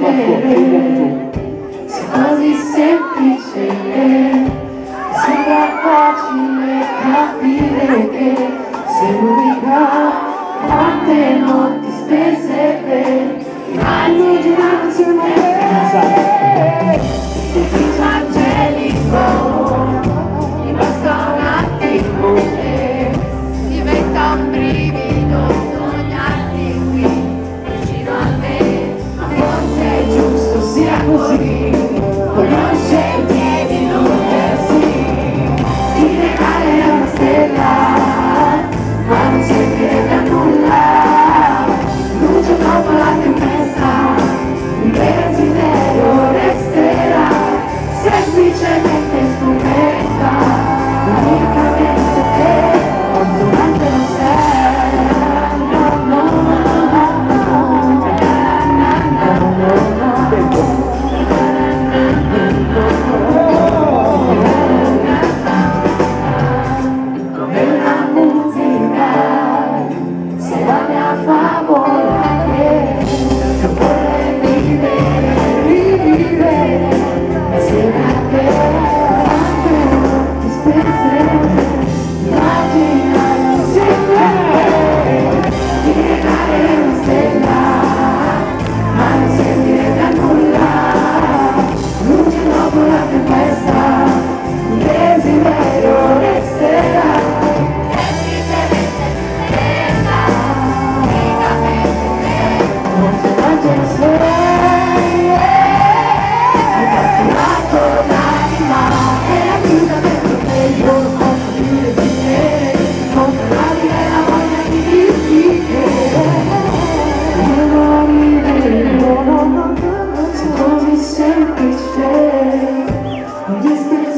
vedere se così semplice sembra facile capire che sei l'unica quante notti spese per hanno girato insieme a me così conoscerti di non persi ti regalerò una stella ma non servirete a nulla luce dopo la tempesta un desiderio resterà semplicemente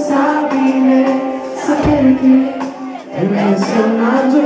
sabine, sapere che è messo in maggio